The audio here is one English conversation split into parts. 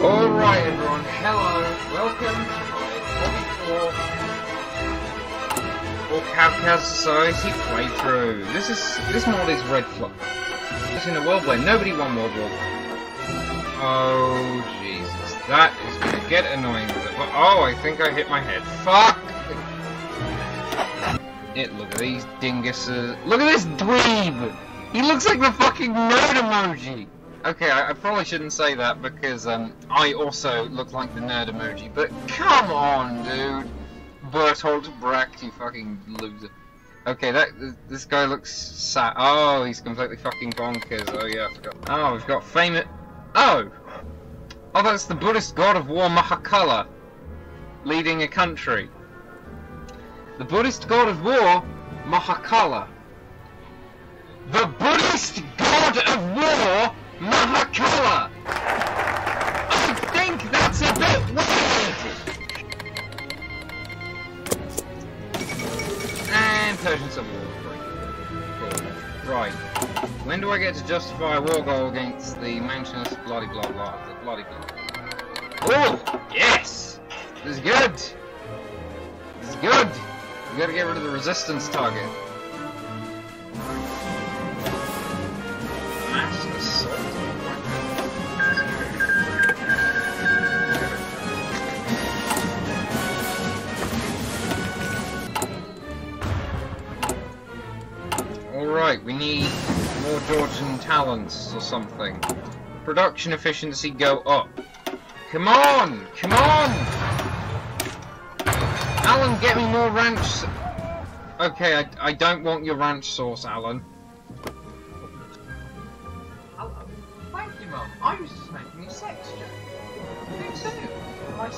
Alright everyone, hello, welcome to my Hobby 4 or Kavkaz Society playthrough. This is, this mod is Red Flood. It's in a world where nobody won World War Oh Jesus, that is gonna get annoying it. Oh, I think I hit my head. Fuck! It, look at these dinguses. Look at this dweeb! He looks like the fucking nerd emoji! Okay, I, I, probably shouldn't say that because um, I also look like the nerd emoji, but come on, dude! Bertolt Brecht, you fucking loser. Okay, that this guy looks sad. Oh, he's completely fucking bonkers. Oh yeah, I forgot. Oh, we've got famous. Oh! Oh, that's the Buddhist god of war Mahakala leading a country. The Buddhist god of war Mahakala. The Buddhist god of war Mahakala! I think that's a bit weird! And Persian Civil War 3. Right. When do I get to justify a war goal against the Mansionist bloody blah blah? The bloody blah. Oh! Yes! This is good! This is good! We gotta get rid of the resistance target. Alright, we need more Georgian talents or something. Production efficiency go up. Come on! Come on! Alan, get me more ranch... Okay, I, I don't want your ranch sauce, Alan.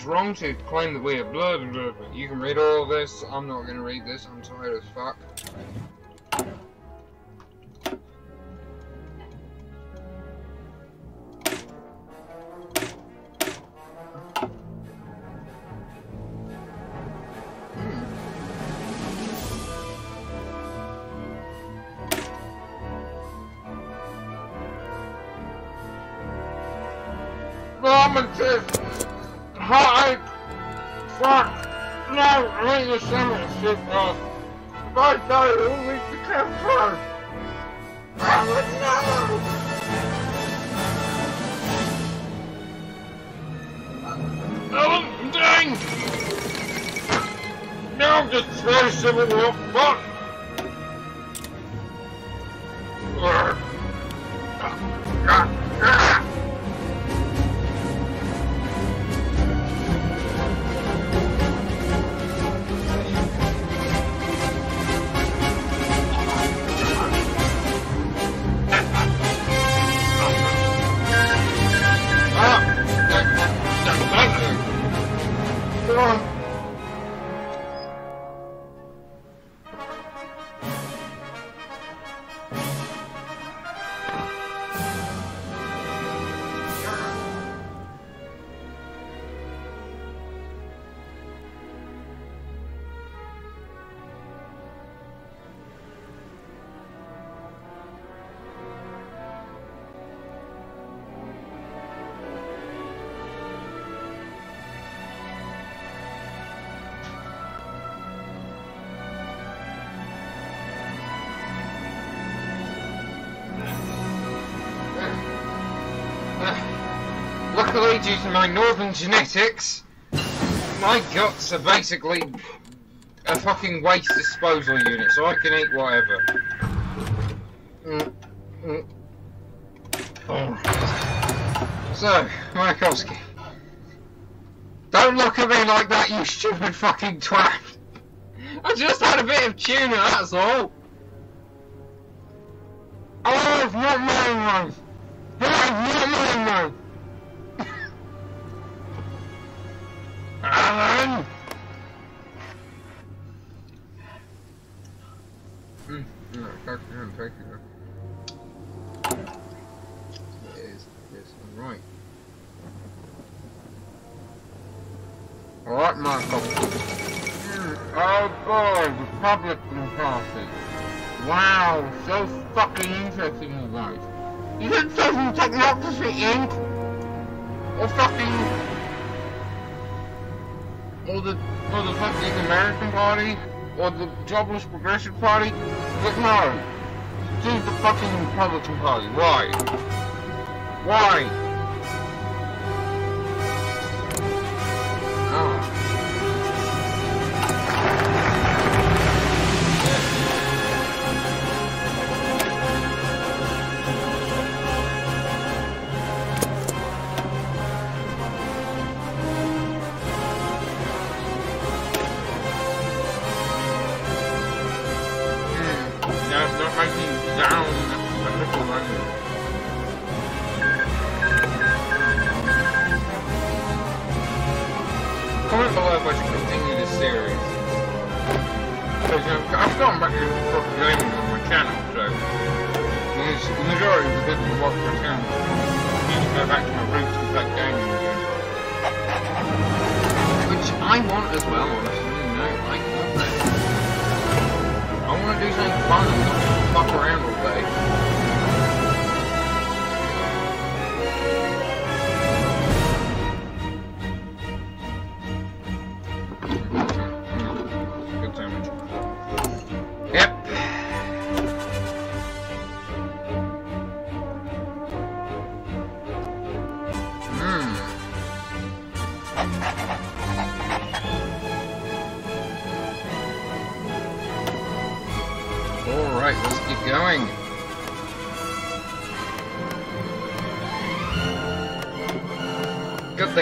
is wrong to claim that we have blood. You can read all this. I'm not gonna read this. I'm tired as fuck. Hmm. Normative. Fuck. No, I think the summer shit off. If I die, who needs to come first? Oh, no. Oh, dang! No, I'm just trying to civil war. Fuck! Due to my northern genetics, my guts are basically a fucking waste disposal unit, so I can eat whatever. So, Mayakovsky. Don't look at me like that, you stupid fucking twat! I just had a bit of tuna, that's all! Oh, it's not mine, one! That's not mine, one! Alan! Mm, no, thank you, thank you. It is, yes, I'm right. Alright, Michael. Mm, oh boy, Republican Party. Wow, so fucking interesting, you guys. You think social technocracy Inc? Or fucking... Or the, or the fucking American Party? Or the Jobless Progressive Party? But no. Choose the fucking Republican Party. Why? Why?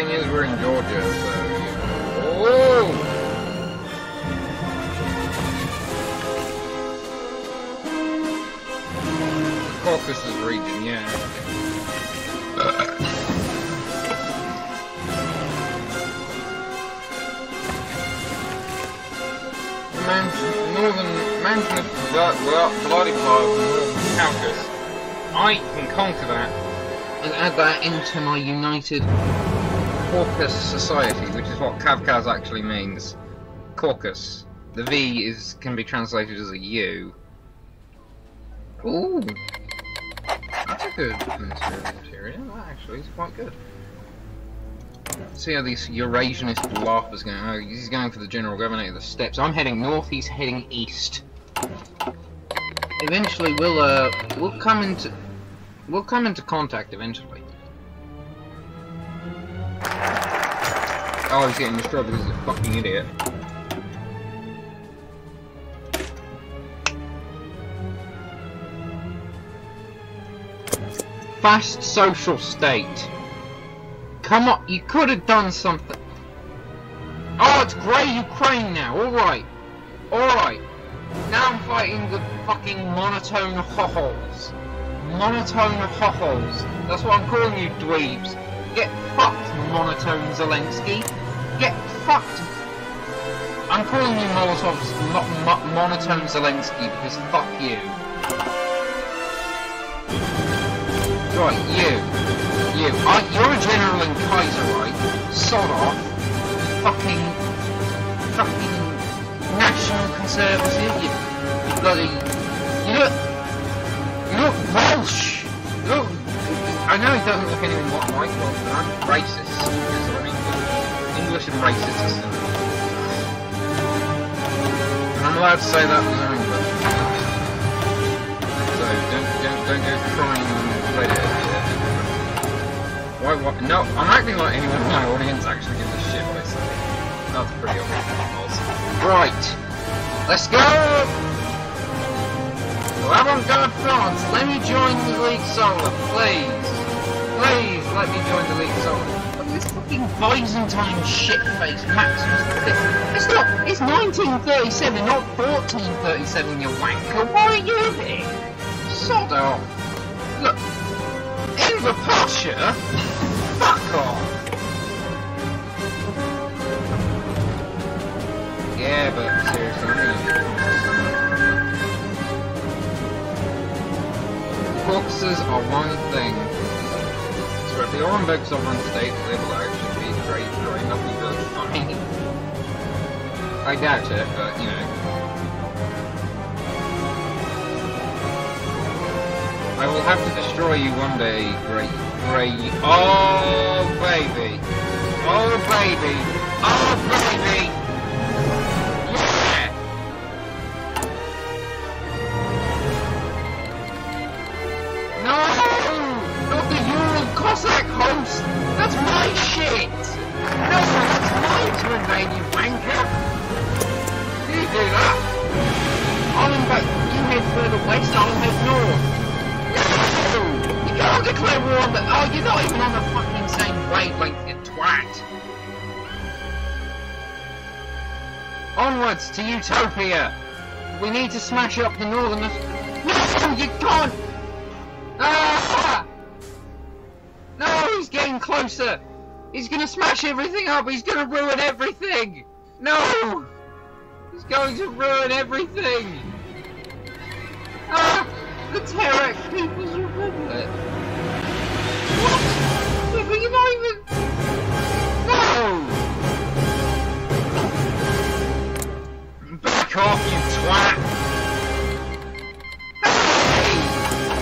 Thing is we're in Georgia, so... Oh! Caucasus region, yeah. Man- northern mountainous Vladimir Northern Caucasus. I can conquer that and add that into my United Caucasus Society, which is what Kavkaz actually means. Caucus. The V is can be translated as a U. Ooh, that's a good material. That actually is quite good. See how these Eurasianist laughers going? Oh, he's going for the general governor of the steppes. I'm heading north. He's heading east. Eventually, we'll uh, we'll come into we'll come into contact eventually. Oh, he's getting destroyed because he's a fucking idiot. Fast social state. Come on, you could have done something. Oh, it's grey Ukraine now. All right, all right. Now I'm fighting the fucking monotone hoholes. Monotone hoholes. That's what I'm calling you, dweebs. Get fucked, monotone Zelensky. Get fucked. I'm calling you Molotov's mo mo monotone Zelensky because fuck you. Right, you. You. I, you're a general in Kaiserreich. Sod off. Fucking. Fucking. National Conservative. You, you bloody. You look. You look Welsh. You look. I know he doesn't look anything like Welsh, but I'm racist. English. And racist is And I'm allowed to say that because I'm English. So don't, don't, don't go crying on. Why, what? No, I'm acting like anyone in my audience actually gives a shit what I say. That's pretty obvious. Right. Let's go! Avant-Garde France, let me join the League Solar, please. Please, let me join the League Zone. Fucking Byzantine shit-faced Maximus Fifth. It's not, it's 1937, not 1437, you wanker. Why are you here? Sod off. Look, Enver Pasha? Fuck off. Yeah, but seriously, I'm gonna Caucasus are one thing. The Orenburg sovereign state, they will actually be great, great, nothing really funny. I doubt it, but you know. I will have to destroy you one day, great, great. Oh, baby. Oh, baby. Oh, baby. You wanker! You do that! I'll invade. You head further west, I'll head north. No! You can't declare war on the. Oh, you're not even on the fucking same wavelength, you twat! Onwards to Utopia! We need to smash up the northerners. No, you can't! Ah! No, he's getting closer! He's gonna smash everything up! He's gonna ruin everything! No! He's going to ruin everything! Ah! The Terek People's Republic! What? Yeah, you're not even... No! Back off, you twat! Hey!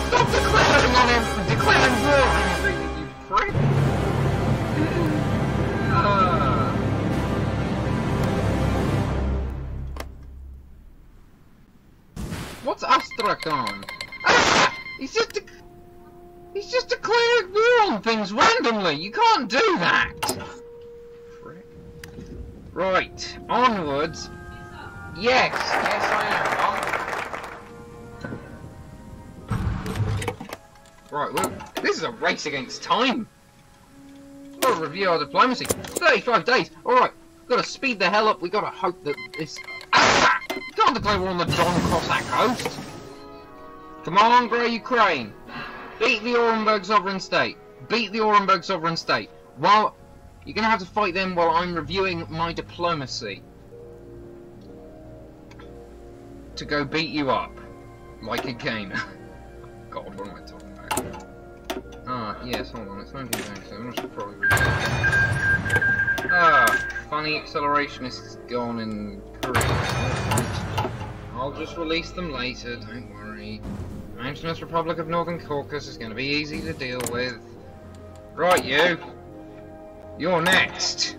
Stop declaring on him! Declaring war on everything, you prick! What's Astrakhan? Ah! He's just de- He's just declaring war on things randomly! You can't do that! Right, onwards. Yes, yes I am. Mum. Right, well, this is a race against time. Gotta review our diplomacy. 35 days. Alright, gotta speed the hell up. We gotta hope that this. Can't declare war on the Don Cossack host. Come on, Grey Ukraine. Beat the Orenburg sovereign state. Beat the Orenburg sovereign state. While you're gonna have to fight them while I'm reviewing my diplomacy. To go beat you up. Like a gamer. God, what am I talking about? Ah, yes, hold on, it's 1997, I should probably. Ah, funny accelerationist is gone in Korea. I'll just release them later, don't worry. Mountainous Republic of Northern Caucasus is going to be easy to deal with. Right, you. You're next.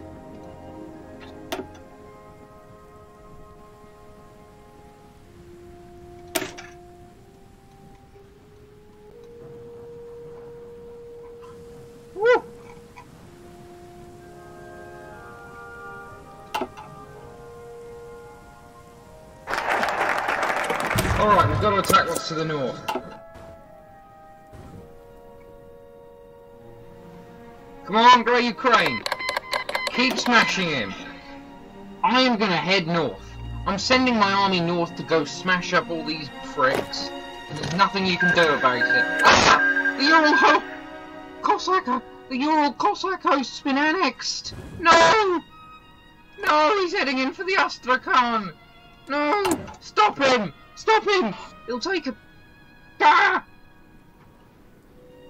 To the north. Come on, Grey Ukraine! Keep smashing him! I am gonna head north. I'm sending my army north to go smash up all these pricks. And there's nothing you can do about it. Ah! The Ural Ho- Cossack, the Ural Cossack host's been annexed! No! No, he's heading in for the Astrakhan! No! Stop him! Stop him! He'll take a... Ah!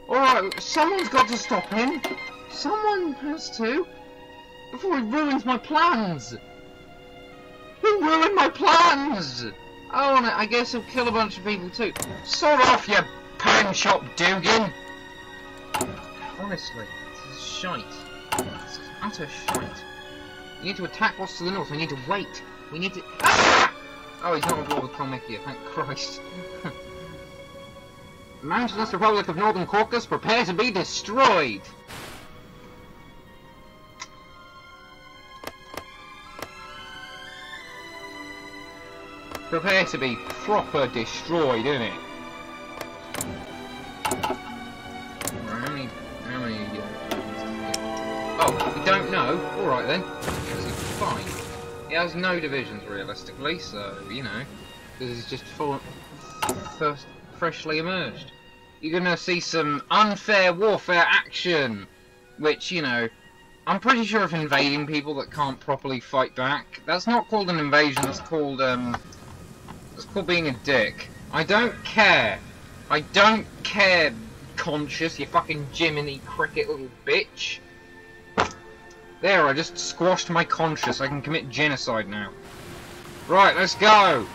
Alright, someone's got to stop him. Someone has to. Before he ruins my plans. Who ruined my plans? Oh, and I guess he'll kill a bunch of people too. Sort off, you pan shop Dugan! Honestly, this is shite. This is utter shite. We need to attack what's to the north. We need to wait. We need to... Ah! Oh, he's not at war with Kalmykia, thank Christ. Mountainous Republic of Northern Caucasus, prepare to be destroyed! Prepare to be proper destroyed, isn't it? How many, how many, uh, Oh, we don't know? Alright then. Fine. It has no divisions realistically, so, you know. This is just full first freshly emerged. You're gonna see some unfair warfare action, which, you know, I'm pretty sure if invading people that can't properly fight back, that's not called an invasion, that's called, um, that's called being a dick. I don't care. I don't care, conscious, you fucking Jiminy Cricket little bitch. There, I just squashed my conscience. I can commit genocide now. Right, let's go.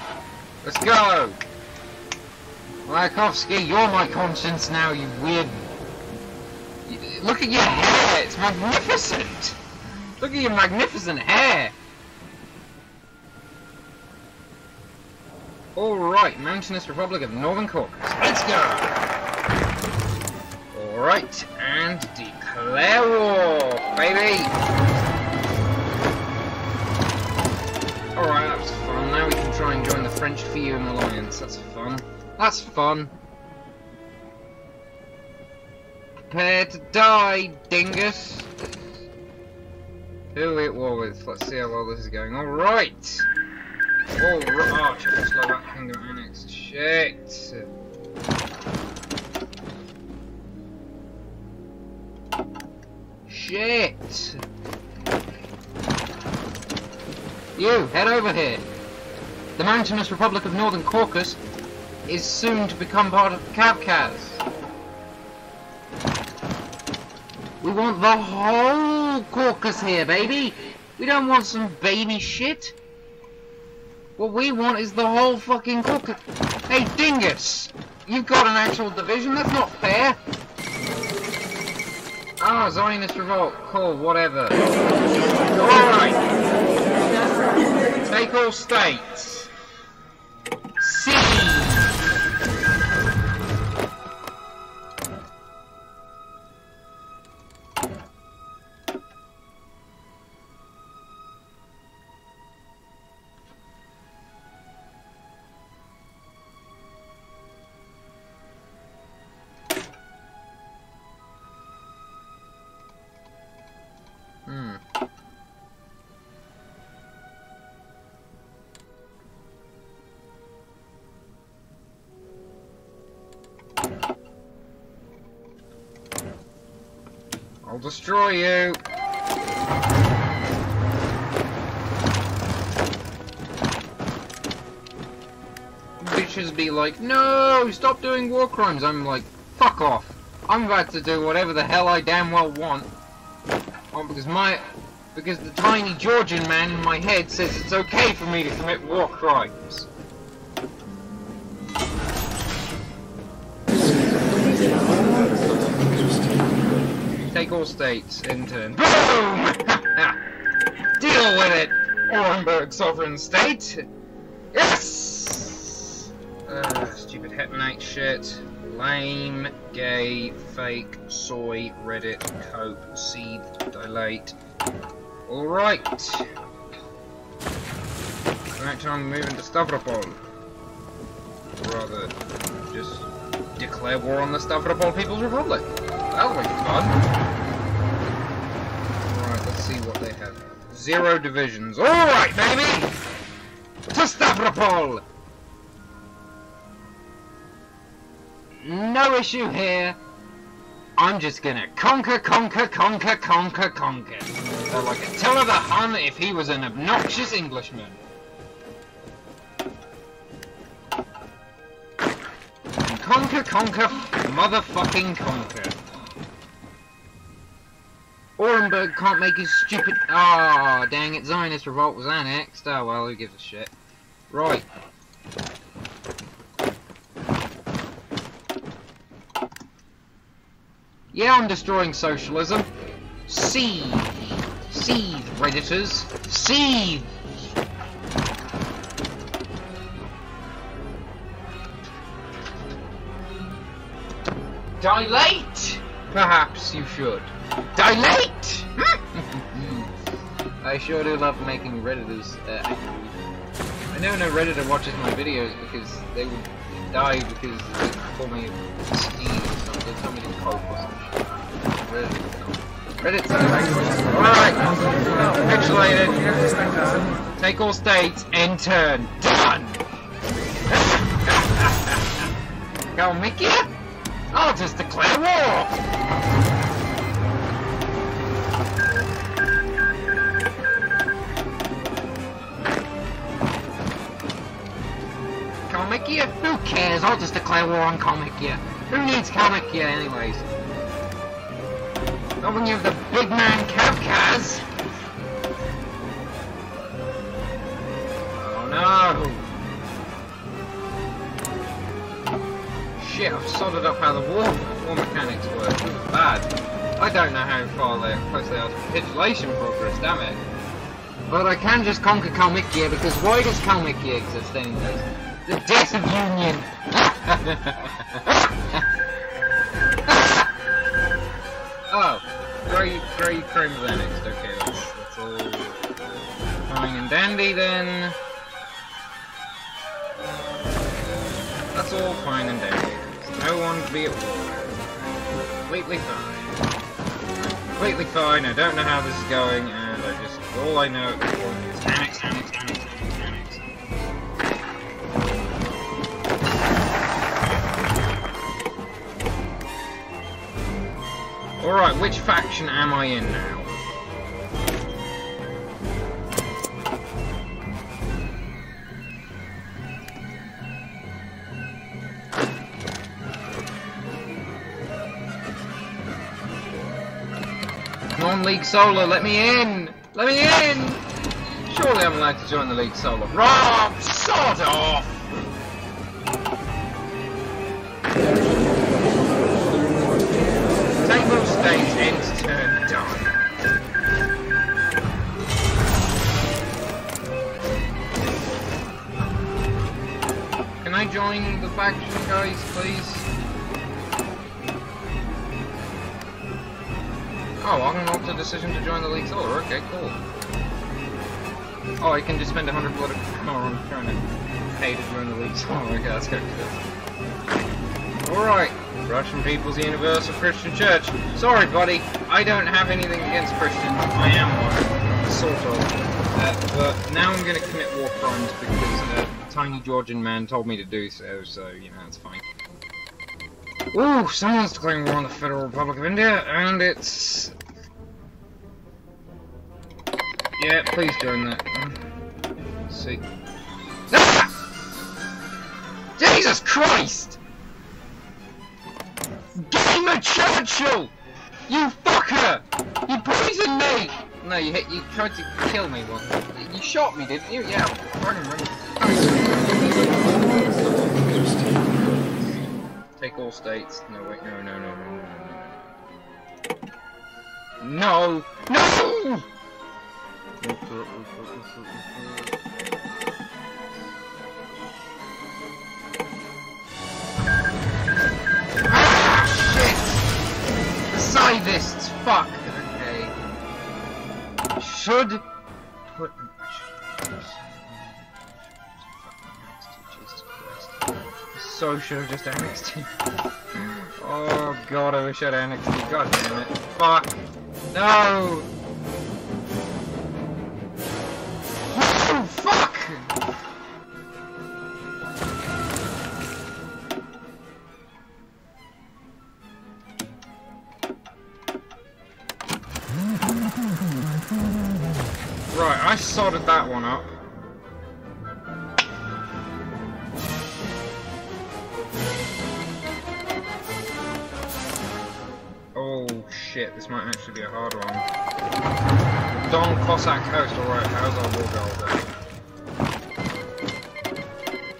Let's go. Lakovsky, you're my conscience now, you weird... Look at your hair, it's magnificent! Look at your magnificent hair! Alright, Mountainous Republic of Northern Caucasus. Let's go! Alright, and declare war, baby! Alright, that was fun. Now we can try and join the French Fiume Alliance. That's fun. That's fun. Prepare to die, dingus! Who it war with? Let's see how well this is going. Alright! Alright, oh, ah, Czechoslovak Kingdom annexed. Shit! Shit! You, head over here! The Mountainous Republic of Northern Caucasus is soon to become part of the Kavkaz. We want the whole Caucasus here, baby! We don't want some baby shit! What we want is the whole fucking Caucasus. Hey, Dingus! You've got an actual division? That's not fair! Ah, Zionist Revolt. Cool, whatever. Alright! Take all states. Destroy you. Bitches be like, no, stop doing war crimes. I'm like, fuck off. I'm about to do whatever the hell I damn well want. Because my... Because the tiny Georgian man in my head says it's okay for me to commit war crimes. Take all states in turn. Boom! Deal with it, Orenburg sovereign state! Yes! Uh, stupid hetonite shit. Lame, gay, fake, soy, Reddit, cope, seed, dilate. Alright. Right time moving to Stavropol. Rather, just declare war on the Stavropol People's Republic. That'll make fun. Alright, let's see what they have. Zero divisions. Alright, baby! To Stavropol! No issue here. I'm just gonna conquer, conquer, conquer, conquer, conquer. Uh, like Attila the Hun if he was an obnoxious Englishman. Conquer, conquer, motherfucking conquer. Orenburg can't make his stupid... Ah, oh, dang it, Zionist revolt was annexed. Oh well, who gives a shit. Right. Yeah, I'm destroying socialism. Seethe. Seethe, Redditors. Seethe! Dilate! Perhaps you should. Dilate! I sure do love making Redditors uh. I know no Redditor watches my videos because they would die because they call me Steve or something. They tell me to cope or some shit. Redditors don't. Alright. Capitulated. Take all states. End turn. Done! Go, Mickey! I'll just declare war! Kalmykia? Who cares? I'll just declare war on Kalmykia. Who needs Kalmykia anyways? Not when you have the big man Kavkaz! Oh no! Shit, I've sorted up how the war, war mechanics work. This is bad. I don't know how far they close they are to capitulation progress, damn it. But I can just conquer Kalmykia because why does Kalmykia exist anyways? The death of union! oh, Grey, Grey annexed. Okay, that's all fine and dandy then. That's all fine and dandy. No one to be at war. Completely fine. Completely fine. I don't know how this is going, and I just all I know is annex, annex, annex, annex, annex. Alright, which faction am I in now? Non-League Solar, let me in! Let me in! Surely I'm allowed to join the League Solar. Rob, sod off! Table stage ends turn done. Can I join the faction, guys, please? Oh, I'm gonna opt a decision to join the League Solar. Okay, cool. Oh, I can just spend a hundred blood on trying to pay to join the League Solar. Okay, that's good. Alright, Russian People's Universal Christian Church. Sorry, buddy, I don't have anything against Christians. I am one, sort of. Uh, but now I'm going to commit war crimes because uh, a tiny Georgian man told me to do so, so, you know, it's fine. Ooh, someone's declaring war on the Federal Republic of India, and it's... Yeah, please join that. Let's see. Ah! Jesus Christ! Gamer Churchill! You fucker! You poisoned me! No, you hit. You tried to kill me once. You shot me, didn't you? Yeah. I. Take all states. No, wait. No, no, no, no, no, no. No! No! Ah, shit! The! Fuck! Okay. Should So should have just you. Oh god, I wish I'd annexed you. God damn it. Fuck! No! Cossack Host, alright, how's our war goal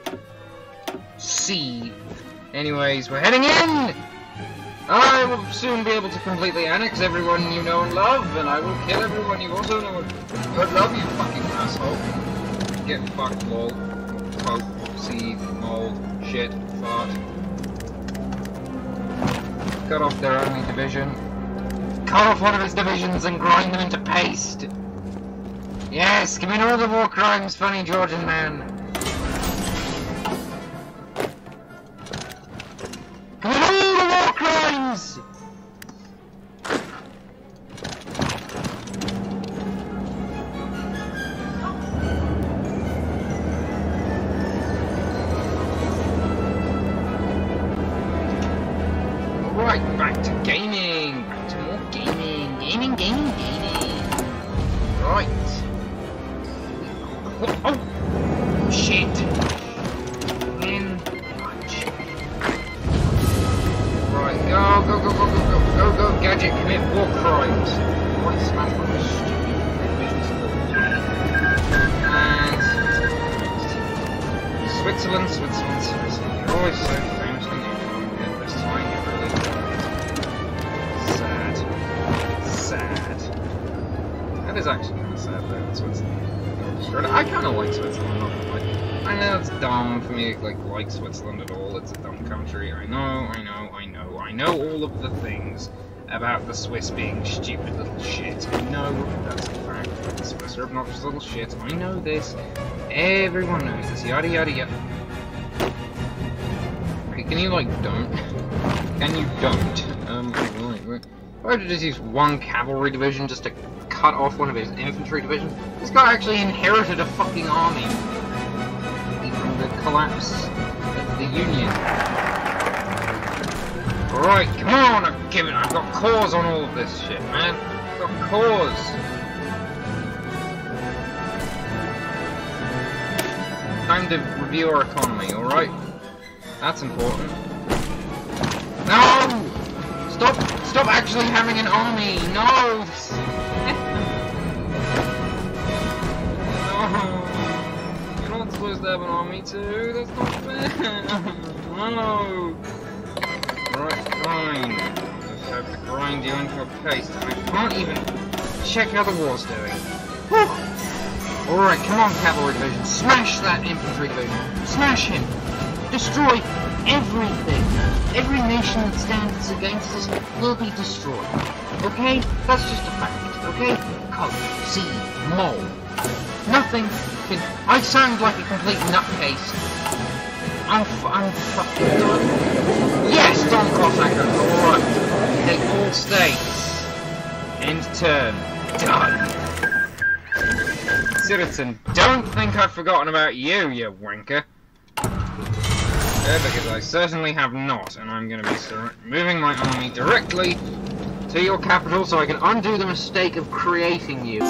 then? Sea. Anyways, we're heading in! I will soon be able to completely annex everyone you know and love, and I will kill everyone you also know and love, you fucking asshole. Get fucked, lol. Poke, seed, mold, shit, fart. Cut off their only division. Cut off one of its divisions and grind them into paste! Yes, commit all the war crimes, funny Georgian man! I kind of like Switzerland, not. I know it's dumb for me to like, like Switzerland at all, it's a dumb country. I know, I know, I know, I know all of the things about the Swiss being stupid little shit. I know that's a fact. The Swiss are obnoxious little shit. I know this. Everyone knows this. Yada yada yada. Okay, can you like don't? Can you don't? Were to just use one cavalry division just to cut off one of his infantry divisions, this guy actually inherited a fucking army from the collapse of the Union. Alright, come on, I've given, I've got cause on all of this shit, man. I've got cores. Time to review our economy, alright? That's important. Stop, actually having an army! No! no! You're not supposed to have an army too, that's not fair! no! Right, fine. Just have to grind you into a paste. I can't even check how the war's doing. Alright, come on, cavalry division. Smash that infantry division. Smash him. Destroy everything. Every nation that stands against us will be destroyed. Okay? That's just a fact. Okay? Color, seed, mole. Nothing can... I sound like a complete nutcase. I'm, f I'm fucking done. Yes, Don Cossacker, alright. Take all states. End turn. Done. Citizen, don't think I've forgotten about you, you wanker. Yeah, because I certainly have not, and I'm going to be moving my army directly to your capital so I can undo the mistake of creating you.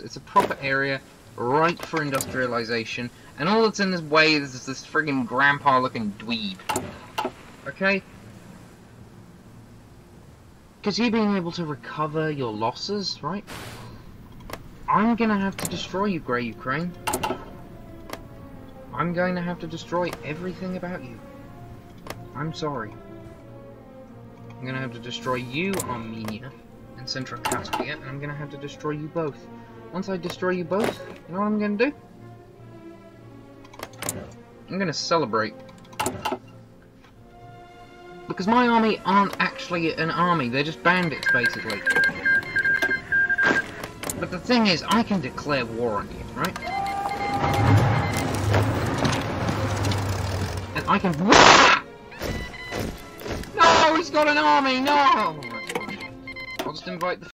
It's a proper area, right for industrialization, and all that's in this way is this friggin' grandpa-looking dweeb. Okay? Because you being able to recover your losses, right? I'm gonna have to destroy you, Grey Ukraine. I'm going to have to destroy everything about you. I'm sorry. I'm gonna have to destroy you, Armenia, and Central Caspia, and I'm gonna have to destroy you both. Once I destroy you both, you know what I'm gonna do? I'm gonna celebrate. Because my army aren't actually an army, they're just bandits, basically. But the thing is, I can declare war on you, right? And I can... No, he's got an army, no! I'll just invite the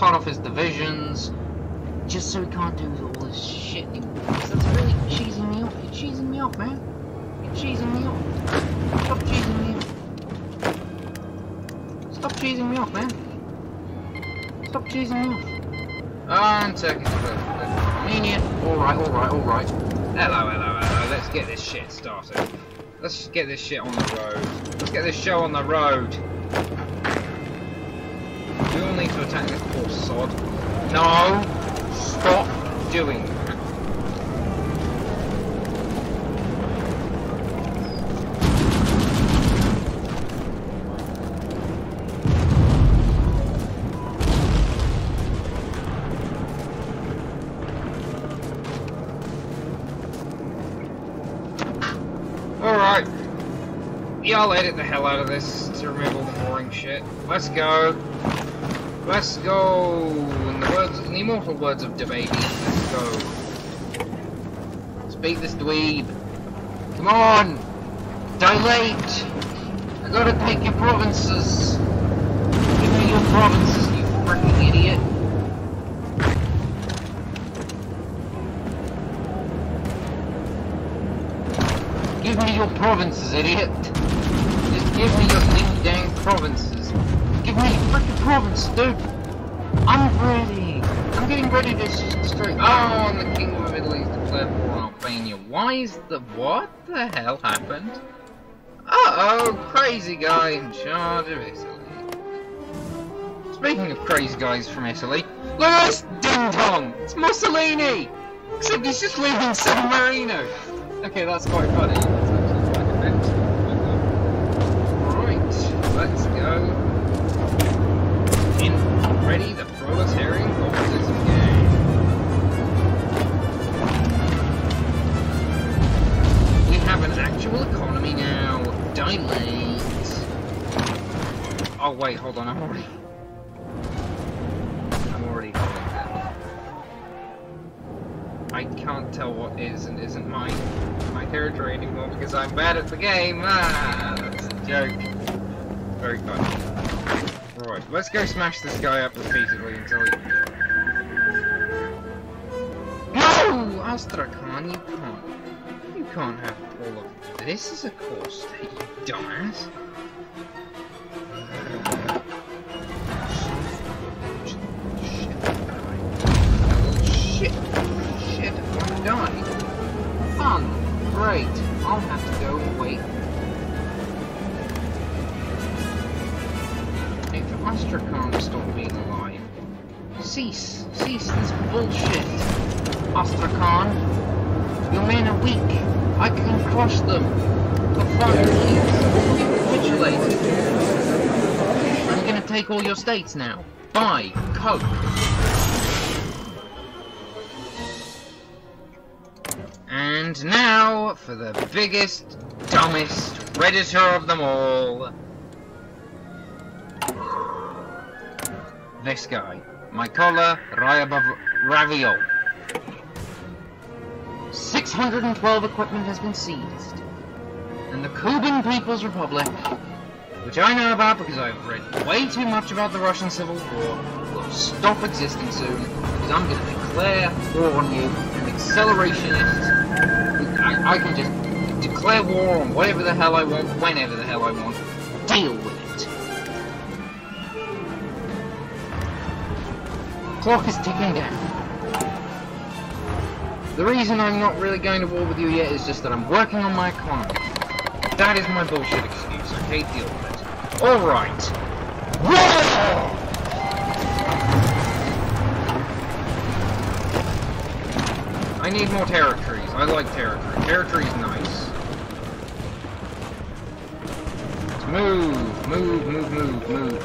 cut off his divisions. Just so he can't do all this shit anymore. That's really cheesing me off. You're cheesing me off, man. You're cheesing me off. Stop cheesing me off. Stop cheesing me off, man. Stop cheesing me off. And Turkish Armenia. Alright, alright, alright. Hello, hello, hello. Let's get this shit started. Let's get this shit on the road. Let's get this show on the road. To attack this poor sod. No! Stop doing that. Alright. Yeah, I'll edit the hell out of this to remove all the boring shit. Let's go. Let's go. In the words, in the immortal words of DaBaby, let's go. Let's beat this dweeb. Come on! Dilate! I gotta take your provinces! Give me your provinces, you freaking idiot! Give me your provinces, idiot! Just give me your dang provinces. Freaking province, dude! I'm ready. I'm getting ready to destroy. Oh, and the King of the Middle East declared war on Albania. Why is the what the hell happened? Uh oh, crazy guy in charge of Italy. Speaking of crazy guys from Italy, look at this ding dong. It's Mussolini. Except he's just leaving San Marino. Okay, that's quite funny. Oh wait, hold on, I'm already. I'm already holding that. I can't tell what is and isn't my my territory anymore because I'm bad at the game. Ah, that's a joke. Very funny. Right, let's go smash this guy up repeatedly until he... No! Astrakhan, you can't... You can't have all of this as a core state, you dumbass. Great, I'll have to go and wait If Astrakhan stopped being alive, cease, cease this bullshit. Astrakhan, your men are weak. I can crush them. For fun. Capitulated. I'm gonna take all your states now. Bye, Coke. Now for the biggest, dumbest redditor of them all. This guy, Mykola Ryabov Raviol. 612 equipment has been seized. And the Kuban People's Republic, which I know about because I've read way too much about the Russian Civil War, will stop existing soon because I'm going to declare war on you, accelerationist. I, I can just declare war on whatever the hell I want, whenever the hell I want. Deal with it. Clock is ticking down. The reason I'm not really going to war with you yet is just that I'm working on my economy. That is my bullshit excuse, I hate Deal with it. Alright. I need more territories. I like territory. Territory's nice. Let's move, move, move, move, move.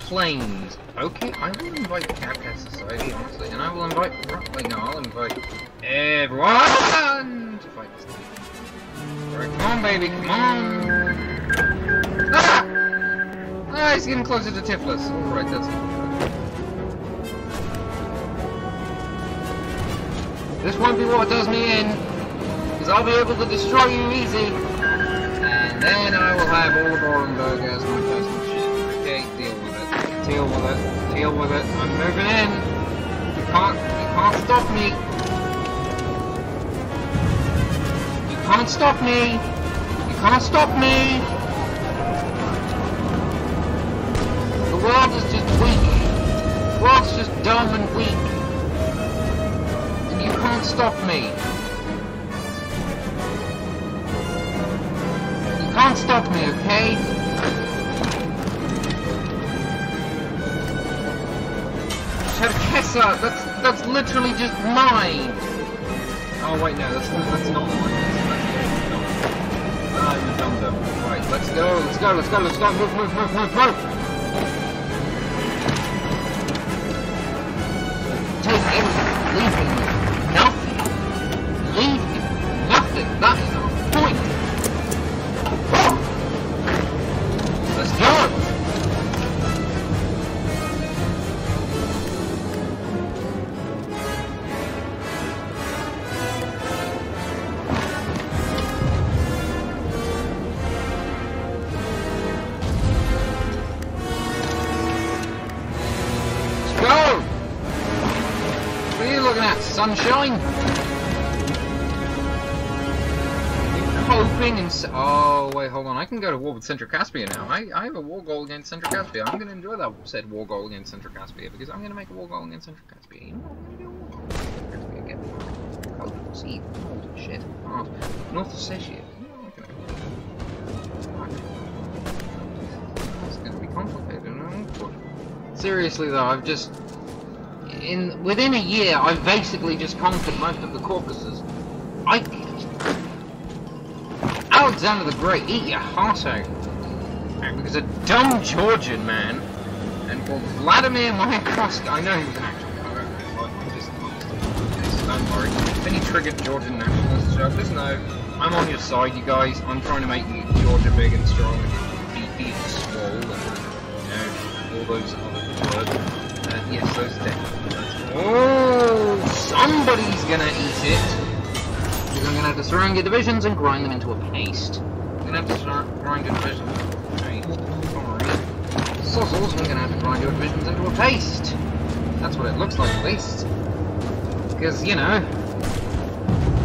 Planes. Okay, I will invite Kavkaz Society, honestly, and I will invite. Wait, no, I'll invite everyone to fight this thing. Alright, come on, baby, come on. Ah! Ah, he's getting closer to Tiflis. Alright, that's. This won't be what does me in, because I'll be able to destroy you easy, and then I will have all of Orenburg as my personal shit. Okay, deal with it. Deal with it. Deal with it. I'm moving in. You can't. You can't stop me. You can't stop me. You can't stop me. The world is just weak. The world's just dumb and weak. Stop me. You can't stop me, okay? Cherkessa, that's that's literally just mine. Oh wait, no, that's that's not mine. I'm a. Right, let's go, let's go, let's go, let's go, move, move, move, move, move. Can go to war with Central Caspia now. I, I have a war goal against Central Caspia. I'm going to enjoy that said war goal against Central Caspia because I'm going to make a war goal against Central Caspia. You know what? I'm going to do oh, sea, cold, shit, hard. North Ossetia. It's going to be complicated. Seriously though, I've just... In within a year, I've basically just conquered most of the Caucasus. I Alexander the Great, eat your heart out. Because a dumb Georgian man, and called Vladimir Mayakovsky, I know he was an actual don't worry. If any triggered Georgian nationalist joke, just know, I'm on your side, you guys. I'm trying to make Georgia big and strong and beefy and swole and, you know, all those other words. Uh, yes, those dead. Oh, somebody's gonna eat it. Gonna have to surround your divisions and grind them into a paste. I'm gonna have to sur- grind your divisions into a paste. Sorry. Sozzles, I'm gonna have to grind your divisions into a paste. That's what it looks like, at least. Because, you know,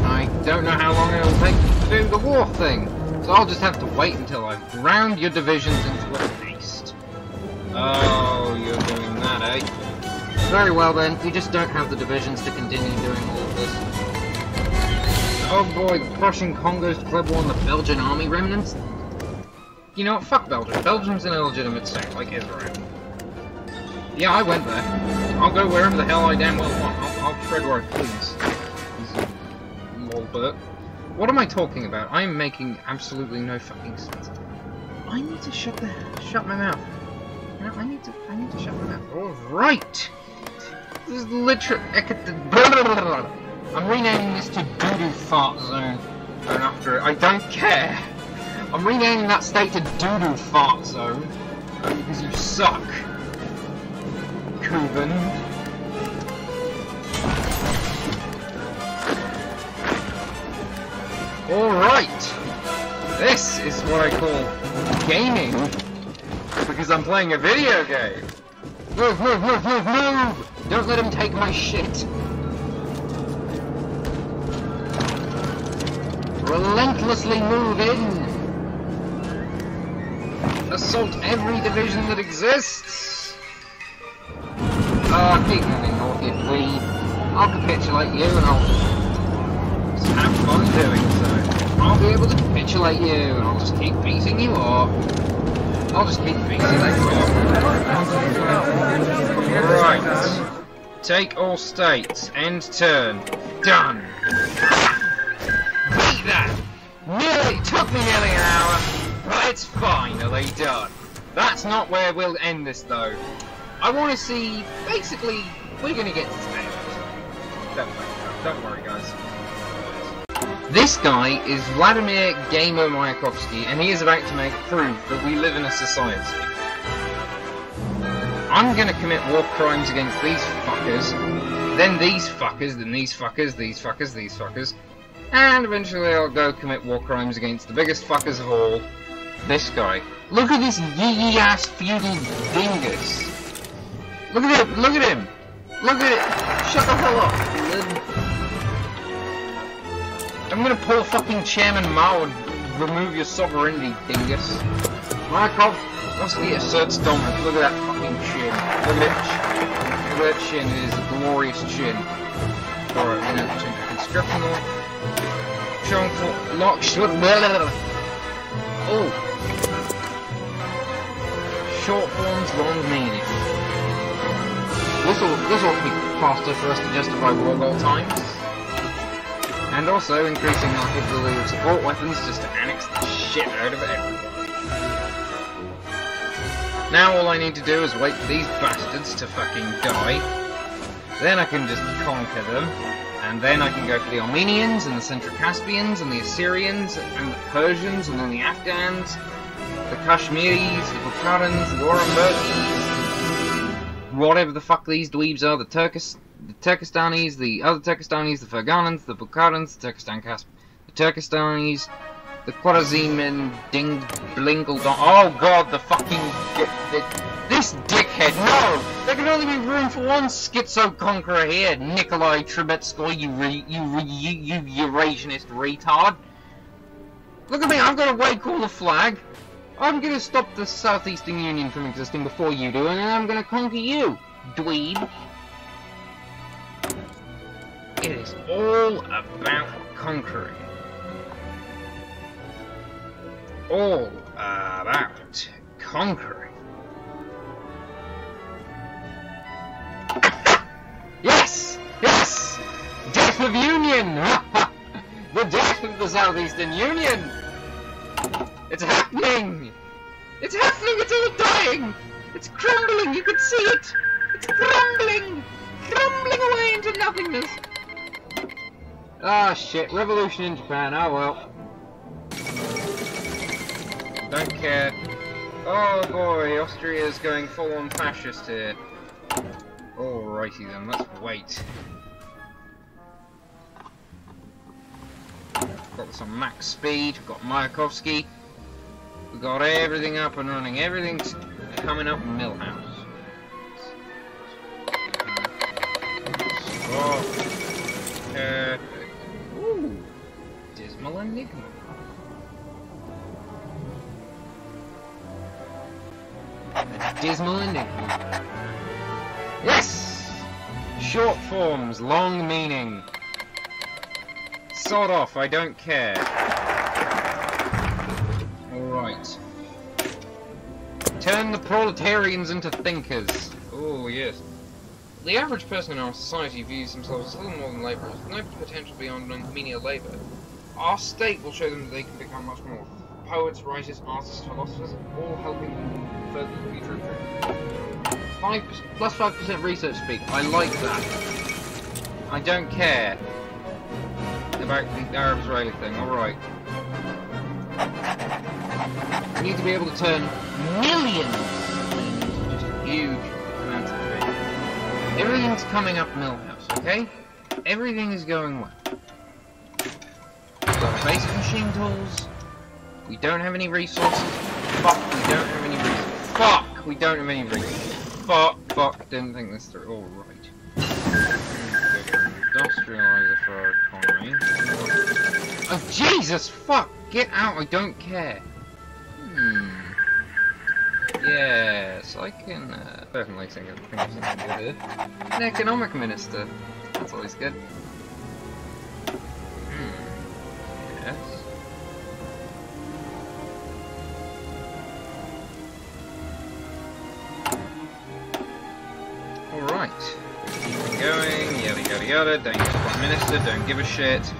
I don't know how long it'll take to do the war thing. So I'll just have to wait until I've ground your divisions into a paste. Oh, you're doing that, eh? Very well then, we just don't have the divisions to continue doing all of this. Oh boy, Prussian Congo's club won the Belgian army remnants. You know what, fuck Belgium. Belgium's an illegitimate state, like Israel. Yeah, I went there. I'll go wherever the hell I damn well want. I'll, I'll tread where I please. What am I talking about? I am making absolutely no fucking sense. I need to shut the shut my mouth. You know, I need to I need to shut my mouth. All right. This is literally. I'm renaming this to Doodoo Fart Zone. And after it. I don't care. I'm renaming that state to Doodoo Fart Zone. Because you suck. Kuban. Alright. This is what I call gaming. Because I'm playing a video game. Move, move, move, move, move! Don't let him take my shit. Relentlessly move in. Assault every division that exists. Oh, keep moving north, you plebe. I'll capitulate you and I'll just have fun doing so. I'll be able to capitulate you and I'll just keep beating you up. I'll just keep beating you up. Right. Take all states. End turn. Done. Nearly took me nearly an hour, but it's finally done. That's not where we'll end this though. I want to see. Basically, we're gonna get to Spain. Don't worry, don't worry, guys. This guy is Vladimir Gamer Mayakovsky, and he is about to make proof that we live in a society. I'm gonna commit war crimes against these fuckers, then these fuckers, then these fuckers, these fuckers, these fuckers, and eventually I'll go commit war crimes against the biggest fuckers of all, this guy. Look at this yee ass feudal dingus. Look at him, look at him! Look at it! Shut the hell up! I'm gonna pull fucking Chairman Mao and remove your sovereignty, dingus. Once he asserts dominance, look at that fucking chin. Look at chin. Look at that chin, it is a glorious chin. Alright, we're conscription law. Trunk, lock, short, Oh! Short forms, long meaning. This'll, this'll be faster for us to justify war goal times. And also increasing our capability of support weapons just to annex the shit out of everybody. Now all I need to do is wait for these bastards to fucking die. Then I can just conquer them. And then I can go for the Armenians and the Central Caspians and the Assyrians and the Persians and then the Afghans, the Kashmiris, the Bukharans, the Oranbergis, whatever the fuck these dweebs are, the Turkish, the Turkistanis, the other Turkistanis, the Ferganans, the Bukharans, the Turkestan Casp, the Turkistanis, the Khwarazm and Ding Blingle Don. Oh god, the fucking the, this dickhead. No, there can only be room for one schizo conqueror here, Nikolai Trubetskoy. You re, you re, you, you Eurasianist retard. Look at me, I'm gonna wake way the flag. I'm gonna stop the Southeastern Union from existing before you do, and then I'm gonna conquer you, dweeb. It is all about conquering. All about conquering. Yes! Yes! Death of Union! the death of the Southeastern Union! It's happening! It's happening! It's all dying! It's crumbling! You can see it! It's crumbling! Crumbling away into nothingness! Ah, shit. Revolution in Japan. Oh, well. Don't care. Oh, boy. Austria's going full-on fascist here. Alrighty then. Let's wait. Got some max speed. Got Mayakovsky. We've got everything up and running. Everything's coming up Milhouse. Oh. Uh, ooh. Dismal Enigma. A dismal Enigma. Yes! Short forms, long meaning. Sod off, I don't care. Alright. Turn the proletarians into thinkers. Oh, yes. The average person in our society views themselves as little more than labourers, with no potential beyond menial labour. Our state will show them that they can become much more. Poets, writers, artists, philosophers, all helping further the future of. Five plus five percent research speed. I like that. I don't care about the Arab-Israeli thing. All right. We need to be able to turn millions into just huge amounts of things. Everything's coming up Milhouse, okay? Everything is going well. We've got basic machine tools. We don't have any resources. Fuck, we don't have any resources. Fuck, we don't have any resources. Fuck, fuck, didn't think this through. Alright. Industrializer for our economy. Oh, Jesus, fuck! Get out, I don't care. Hmm. Yes, I can uh, definitely think of, of something good here. An economic minister. That's always good. Yada yada, dangerous prime minister, don't give a shit.